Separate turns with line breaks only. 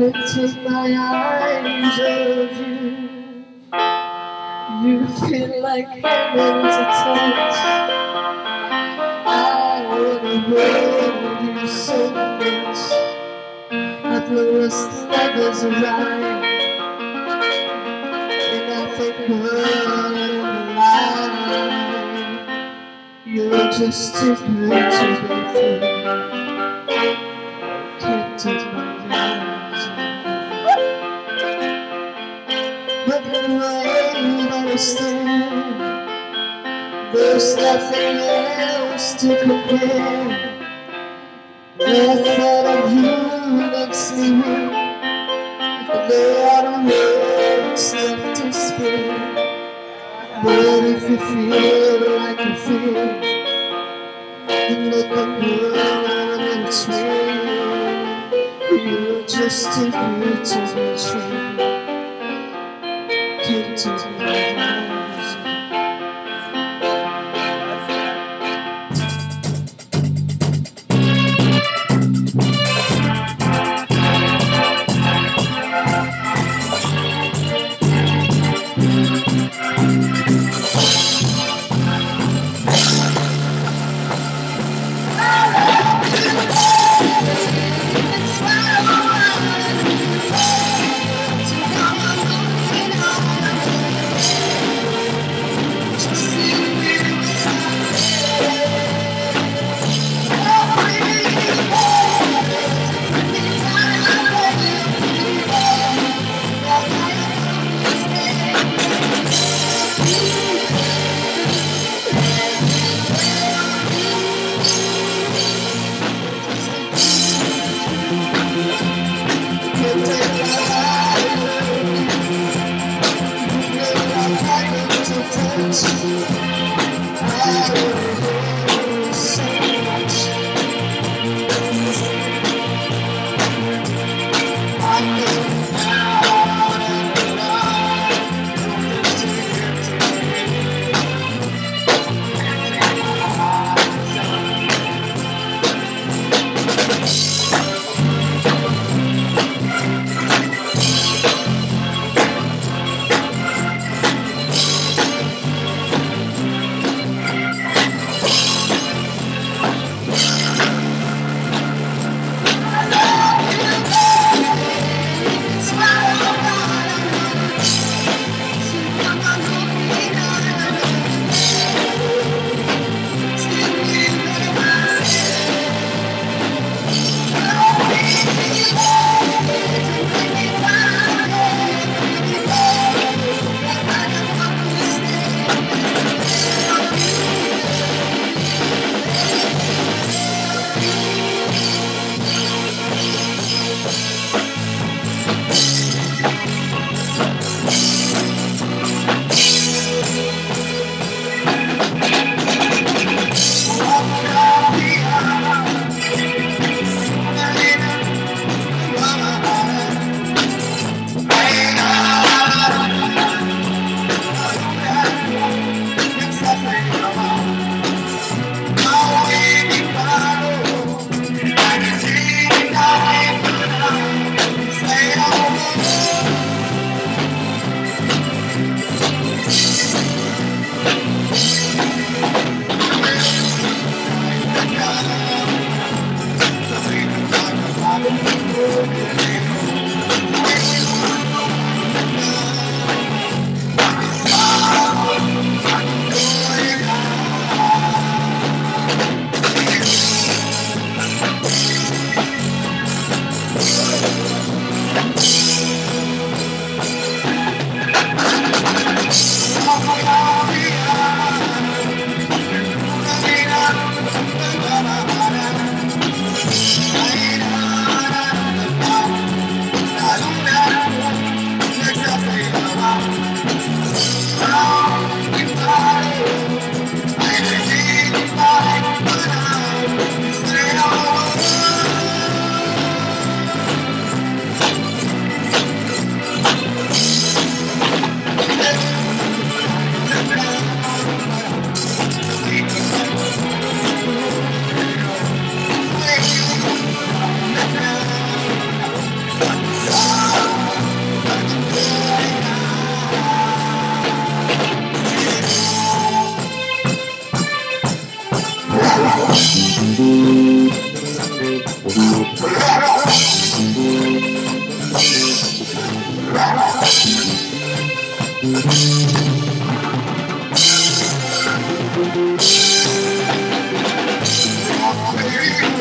can't take my eyes off you. You feel like heaven to touch. I wanna hold you so much. At lowest levels around. And I think we're alive. You're just too good to be free. That there's nothing else to compare. The thought of you makes me weak. There are words left to speak. But if you feel like you feel, then let me know when it's real. You're just to be true. Hey, hey,